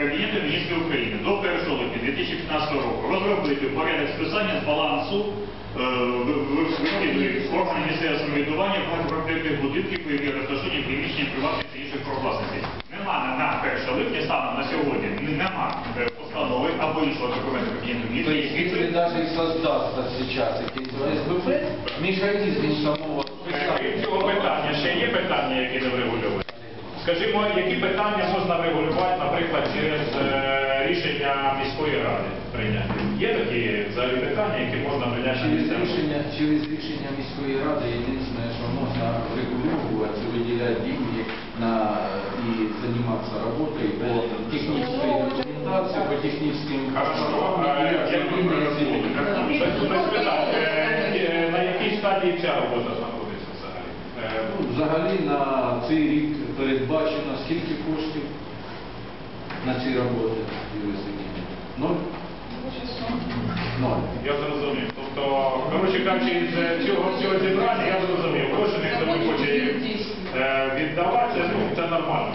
Кабінету міністрів України до 1 липня 2015 року розробити порядок списання з балансу е, органів місцевого самоврядування багатопроектних будинків, які розташовані в приміщенні приватних та інших власності. Нема на, на 1 липня станом на сьогодні, нема е, постанови або іншого документу Кабінету То міністрів. есть, если даже и создастся сейчас эти СБП, механизм самого цього питання, ще є питання? Скажімо, які питання можна врегулювати, наприклад, через е, рішення міської ради прийняти? Є такі взагалі питання, які можна прийняти Через рішення, через рішення міської ради єдине, що можна регулювати, виділяти деньги на і займатися роботою по технічній документації, по технічним. Е, е, На якій стадії ця робота знаходиться взагалі? Е, Ну, Взагалі на цей рік передбачено скільки коштів на ці роботи? Ноль? Ноль. Я зрозумів. Тобто, коротше кажучи, з цього всього зібрання я зрозумів. Кожен, хто не хоче їх е, віддавати, ну, це нормально.